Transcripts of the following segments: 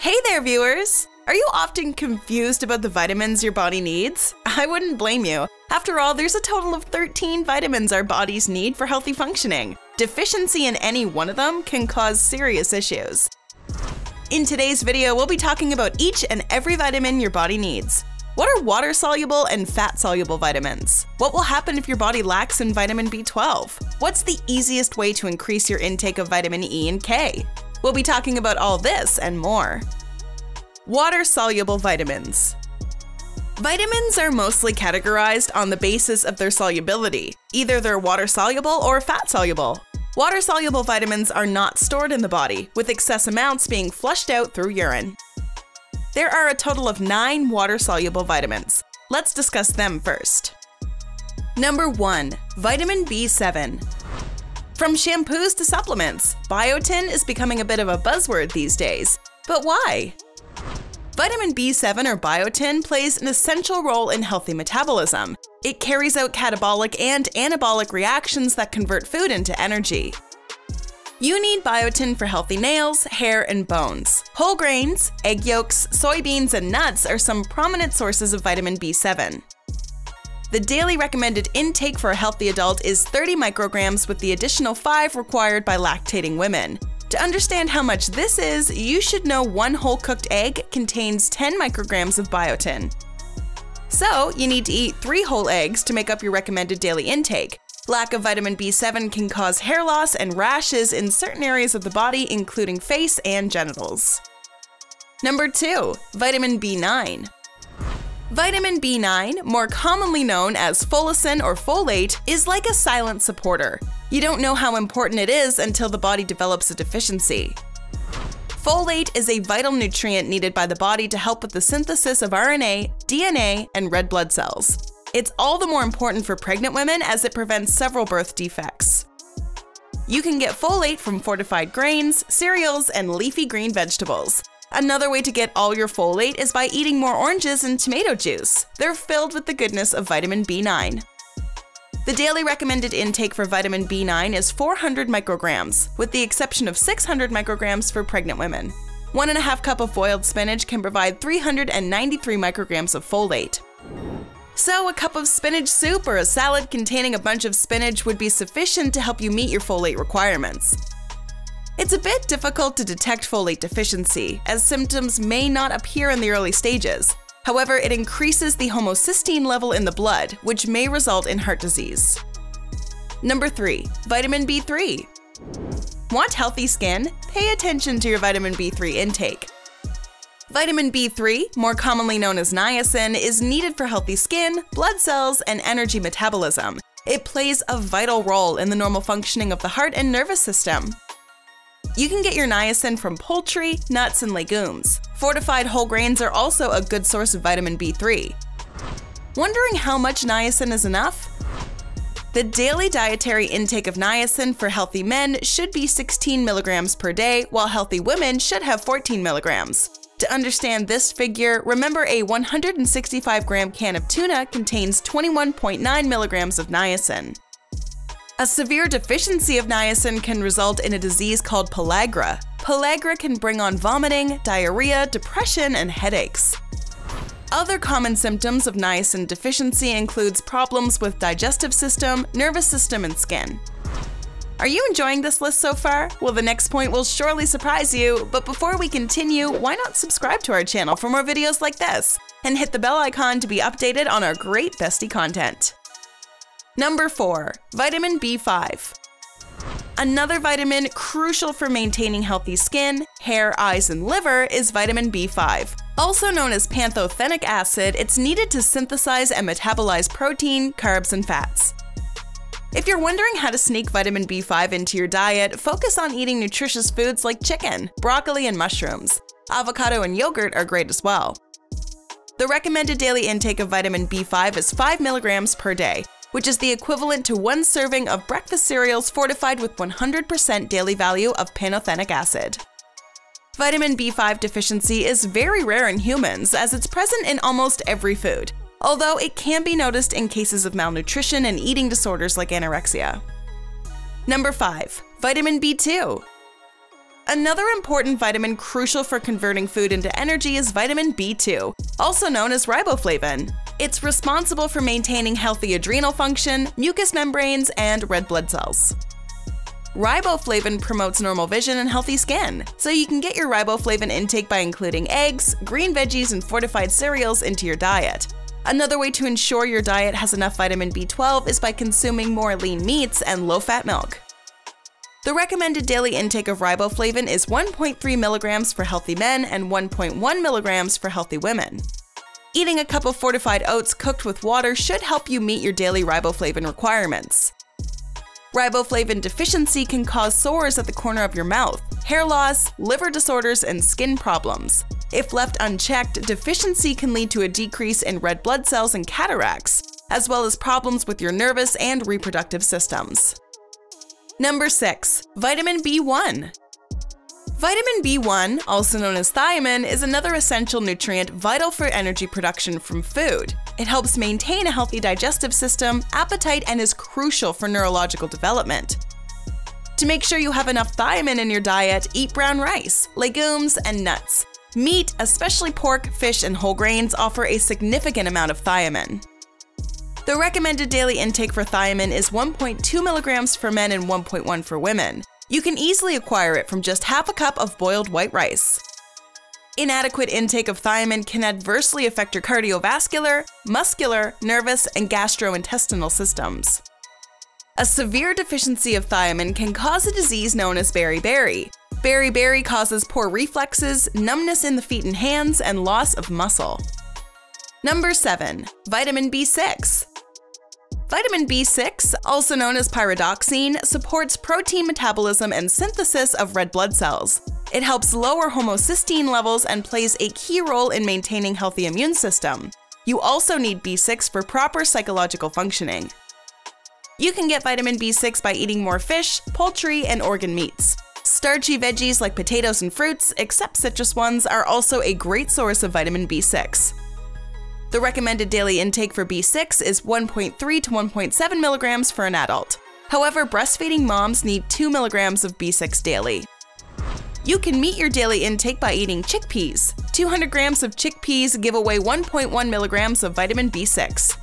Hey there, viewers! Are you often confused about the vitamins your body needs? I wouldn't blame you. After all, there's a total of 13 vitamins our bodies need for healthy functioning. Deficiency in any one of them can cause serious issues. In today's video, we'll be talking about each and every vitamin your body needs. What are water soluble and fat soluble vitamins? What will happen if your body lacks in vitamin B12? What's the easiest way to increase your intake of vitamin E and K? We'll be talking about all this and more. Water soluble vitamins. Vitamins are mostly categorized on the basis of their solubility. Either they're water soluble or fat soluble. Water soluble vitamins are not stored in the body, with excess amounts being flushed out through urine. There are a total of nine water soluble vitamins. Let's discuss them first. Number 1. Vitamin B7. From shampoos to supplements, biotin is becoming a bit of a buzzword these days. But why? Vitamin B7 or biotin plays an essential role in healthy metabolism. It carries out catabolic and anabolic reactions that convert food into energy. You need biotin for healthy nails, hair, and bones. Whole grains, egg yolks, soybeans, and nuts are some prominent sources of vitamin B7. The daily recommended intake for a healthy adult is 30 micrograms with the additional 5 required by lactating women. To understand how much this is, you should know one whole cooked egg contains 10 micrograms of biotin. So, you need to eat 3 whole eggs to make up your recommended daily intake. Lack of vitamin B7 can cause hair loss and rashes in certain areas of the body, including face and genitals. Number 2. Vitamin B9. Vitamin B9, more commonly known as folacin or folate, is like a silent supporter. You don't know how important it is until the body develops a deficiency. Folate is a vital nutrient needed by the body to help with the synthesis of RNA, DNA, and red blood cells. It's all the more important for pregnant women as it prevents several birth defects. You can get folate from fortified grains, cereals, and leafy green vegetables. Another way to get all your folate is by eating more oranges and tomato juice. They're filled with the goodness of vitamin B9. The daily recommended intake for vitamin B9 is 400 micrograms, with the exception of 600 micrograms for pregnant women. One and a half cup of boiled spinach can provide 393 micrograms of folate. So, a cup of spinach soup or a salad containing a bunch of spinach would be sufficient to help you meet your folate requirements. It's a bit difficult to detect folate deficiency, as symptoms may not appear in the early stages. However, it increases the homocysteine level in the blood, which may result in heart disease. Number 3. Vitamin B3. Want healthy skin? Pay attention to your vitamin B3 intake. Vitamin B3, more commonly known as niacin, is needed for healthy skin, blood cells, and energy metabolism. It plays a vital role in the normal functioning of the heart and nervous system. You can get your niacin from poultry, nuts, and legumes. Fortified whole grains are also a good source of vitamin B3. Wondering how much niacin is enough? The daily dietary intake of niacin for healthy men should be 16 milligrams per day, while healthy women should have 14 milligrams. To understand this figure, remember a 165 gram can of tuna contains 21.9 milligrams of niacin. A severe deficiency of niacin can result in a disease called pellagra. Pellagra can bring on vomiting, diarrhea, depression, and headaches. Other common symptoms of niacin deficiency includes problems with digestive system, nervous system, and skin. Are you enjoying this list so far? Well, the next point will surely surprise you, but before we continue, why not subscribe to our channel for more videos like this? And hit the bell icon to be updated on our great bestie content. Number 4. Vitamin B5. Another vitamin crucial for maintaining healthy skin, hair, eyes, and liver is vitamin B5. Also known as pantothenic acid, it's needed to synthesize and metabolize protein, carbs, and fats. If you're wondering how to sneak vitamin B5 into your diet, focus on eating nutritious foods like chicken, broccoli, and mushrooms. Avocado and yogurt are great as well. The recommended daily intake of vitamin B5 is 5 milligrams per day, which is the equivalent to one serving of breakfast cereals fortified with 100% daily value of pantothenic acid. Vitamin B5 deficiency is very rare in humans as it's present in almost every food, although it can be noticed in cases of malnutrition and eating disorders like anorexia. Number 5. Vitamin B2. Another important vitamin crucial for converting food into energy is vitamin B2, also known as riboflavin. It's responsible for maintaining healthy adrenal function, mucous membranes, and red blood cells. Riboflavin promotes normal vision and healthy skin, so you can get your riboflavin intake by including eggs, green veggies, and fortified cereals into your diet. Another way to ensure your diet has enough vitamin B12 is by consuming more lean meats and low fat milk. The recommended daily intake of riboflavin is 1.3 milligrams for healthy men and 1.1 milligrams for healthy women. Eating a cup of fortified oats cooked with water should help you meet your daily riboflavin requirements. Riboflavin deficiency can cause sores at the corner of your mouth, hair loss, liver disorders, and skin problems. If left unchecked, deficiency can lead to a decrease in red blood cells and cataracts, as well as problems with your nervous and reproductive systems. Number 6. Vitamin B1 Vitamin B1, also known as thiamine, is another essential nutrient vital for energy production from food. It helps maintain a healthy digestive system, appetite, and is crucial for neurological development. To make sure you have enough thiamine in your diet, eat brown rice, legumes, and nuts. Meat, especially pork, fish, and whole grains, offer a significant amount of thiamine. The recommended daily intake for thiamine is 1.2 milligrams for men and 1.1 for women. You can easily acquire it from just half a cup of boiled white rice. Inadequate intake of thiamine can adversely affect your cardiovascular, muscular, nervous, and gastrointestinal systems. A severe deficiency of thiamine can cause a disease known as beriberi. Beriberi causes poor reflexes, numbness in the feet and hands, and loss of muscle. Number 7. Vitamin B6 Vitamin B6, also known as pyridoxine, supports protein metabolism and synthesis of red blood cells. It helps lower homocysteine levels and plays a key role in maintaining healthy immune system. You also need B6 for proper psychological functioning. You can get vitamin B6 by eating more fish, poultry, and organ meats. Starchy veggies like potatoes and fruits, except citrus ones, are also a great source of vitamin B6. The recommended daily intake for B6 is 1.3 to 1.7 milligrams for an adult. However, breastfeeding moms need 2 milligrams of B6 daily. You can meet your daily intake by eating chickpeas. 200 grams of chickpeas give away 1.1 milligrams of vitamin B6.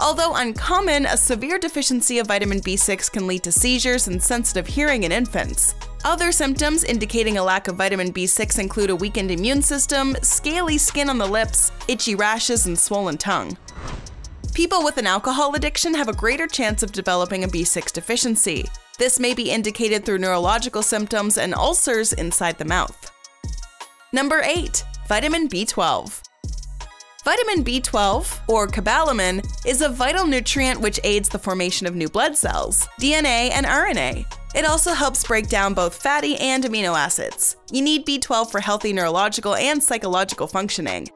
Although uncommon, a severe deficiency of vitamin B6 can lead to seizures and sensitive hearing in infants. Other symptoms indicating a lack of vitamin B6 include a weakened immune system, scaly skin on the lips, itchy rashes, and swollen tongue. People with an alcohol addiction have a greater chance of developing a B6 deficiency. This may be indicated through neurological symptoms and ulcers inside the mouth. Number 8. Vitamin B12 Vitamin B12, or cobalamin, is a vital nutrient which aids the formation of new blood cells, DNA, and RNA. It also helps break down both fatty and amino acids. You need B12 for healthy neurological and psychological functioning.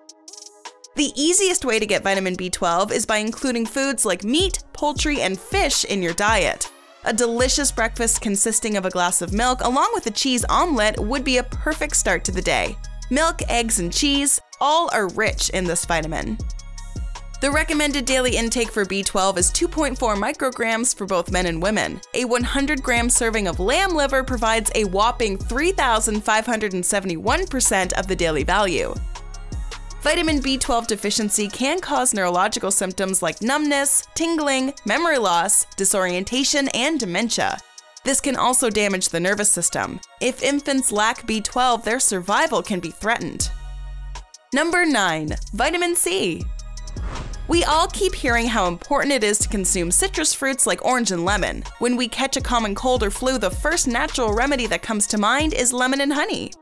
The easiest way to get vitamin B12 is by including foods like meat, poultry, and fish in your diet. A delicious breakfast consisting of a glass of milk along with a cheese omelette would be a perfect start to the day. Milk, eggs, and cheese all are rich in this vitamin. The recommended daily intake for B12 is 2.4 micrograms for both men and women. A 100 gram serving of lamb liver provides a whopping 3,571% of the daily value. Vitamin B12 deficiency can cause neurological symptoms like numbness, tingling, memory loss, disorientation, and dementia. This can also damage the nervous system. If infants lack B12, their survival can be threatened. Number 9. Vitamin C. We all keep hearing how important it is to consume citrus fruits like orange and lemon. When we catch a common cold or flu, the first natural remedy that comes to mind is lemon and honey.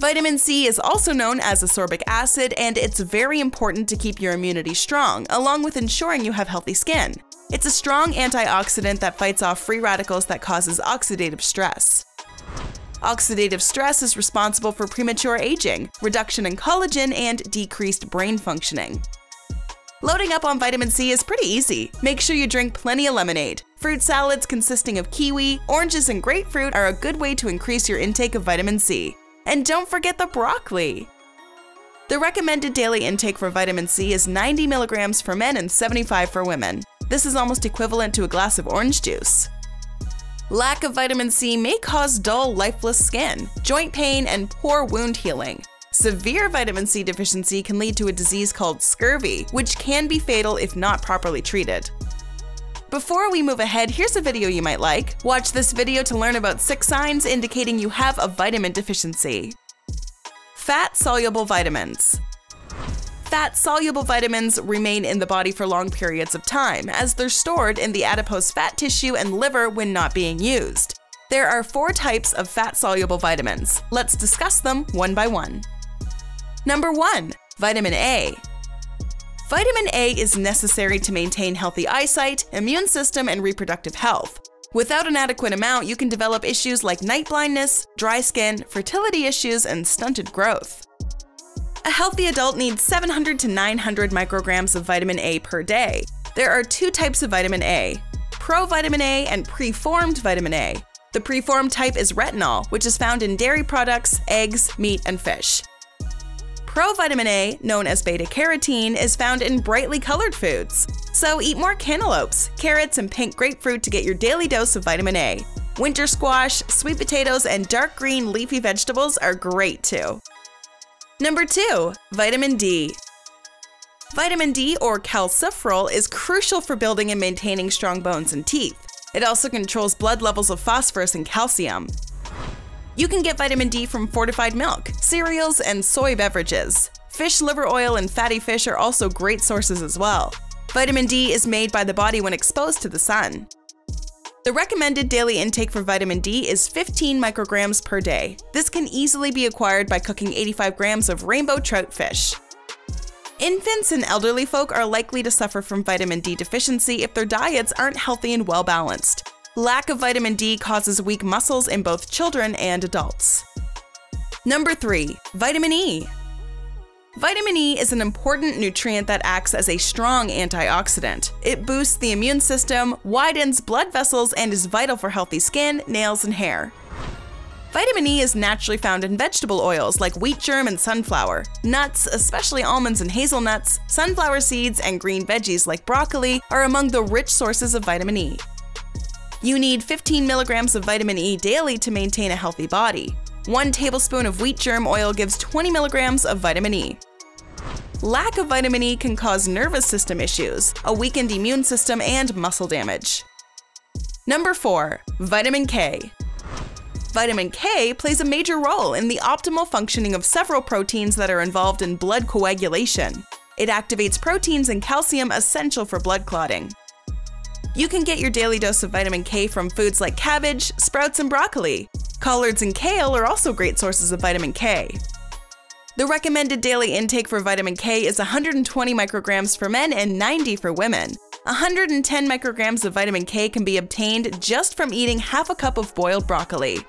Vitamin C is also known as ascorbic acid, and it's very important to keep your immunity strong, along with ensuring you have healthy skin. It's a strong antioxidant that fights off free radicals that causes oxidative stress. Oxidative stress is responsible for premature aging, reduction in collagen, and decreased brain functioning. Loading up on vitamin C is pretty easy. Make sure you drink plenty of lemonade. Fruit salads consisting of kiwi, oranges, and grapefruit are a good way to increase your intake of vitamin C. And don't forget the broccoli! The recommended daily intake for vitamin C is 90 milligrams for men and 75 for women. This is almost equivalent to a glass of orange juice. Lack of vitamin C may cause dull, lifeless skin, joint pain, and poor wound healing. Severe vitamin C deficiency can lead to a disease called scurvy, which can be fatal if not properly treated. Before we move ahead, here's a video you might like. Watch this video to learn about six signs indicating you have a vitamin deficiency. Fat-soluble vitamins. Fat-soluble vitamins remain in the body for long periods of time, as they're stored in the adipose fat tissue and liver when not being used. There are four types of fat-soluble vitamins. Let's discuss them one by one. Number 1. Vitamin A. Vitamin A is necessary to maintain healthy eyesight, immune system, and reproductive health. Without an adequate amount, you can develop issues like night blindness, dry skin, fertility issues, and stunted growth. A healthy adult needs 700 to 900 micrograms of vitamin A per day. There are two types of vitamin A provitamin A and preformed vitamin A. The preformed type is retinol, which is found in dairy products, eggs, meat, and fish. Provitamin A, known as beta carotene, is found in brightly colored foods. So eat more cantaloupes, carrots, and pink grapefruit to get your daily dose of vitamin A. Winter squash, sweet potatoes, and dark green leafy vegetables are great too. Number 2. Vitamin D. Vitamin D, or calciferol, is crucial for building and maintaining strong bones and teeth. It also controls blood levels of phosphorus and calcium. You can get vitamin D from fortified milk, cereals, and soy beverages. Fish liver oil and fatty fish are also great sources as well. Vitamin D is made by the body when exposed to the sun. The recommended daily intake for vitamin D is 15 micrograms per day. This can easily be acquired by cooking 85 grams of rainbow trout fish. Infants and elderly folk are likely to suffer from vitamin D deficiency if their diets aren't healthy and well balanced. Lack of vitamin D causes weak muscles in both children and adults. Number 3. Vitamin E. Vitamin E is an important nutrient that acts as a strong antioxidant. It boosts the immune system, widens blood vessels, and is vital for healthy skin, nails, and hair. Vitamin E is naturally found in vegetable oils like wheat germ and sunflower, nuts, especially almonds and hazelnuts, sunflower seeds, and green veggies like broccoli are among the rich sources of vitamin E. You need 15 milligrams of vitamin E daily to maintain a healthy body. One tablespoon of wheat germ oil gives 20 milligrams of vitamin E. Lack of vitamin E can cause nervous system issues, a weakened immune system, and muscle damage. Number 4. Vitamin K. Vitamin K plays a major role in the optimal functioning of several proteins that are involved in blood coagulation. It activates proteins and calcium essential for blood clotting. You can get your daily dose of vitamin K from foods like cabbage, sprouts, and broccoli. Collards and kale are also great sources of vitamin K. The recommended daily intake for vitamin K is 120 micrograms for men and 90 for women. 110 micrograms of vitamin K can be obtained just from eating half a cup of boiled broccoli.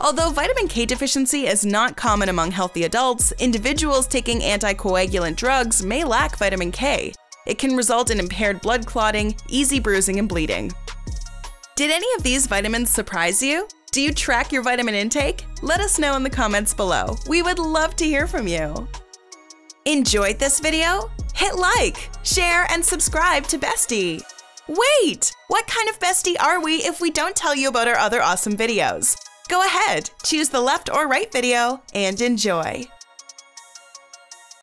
Although vitamin K deficiency is not common among healthy adults, individuals taking anticoagulant drugs may lack vitamin K. It can result in impaired blood clotting, easy bruising, and bleeding. Did any of these vitamins surprise you? Do you track your vitamin intake? Let us know in the comments below. We would love to hear from you. Enjoyed this video? Hit like, share, and subscribe to Bestie. Wait! What kind of bestie are we if we don't tell you about our other awesome videos? Go ahead, choose the left or right video, and enjoy.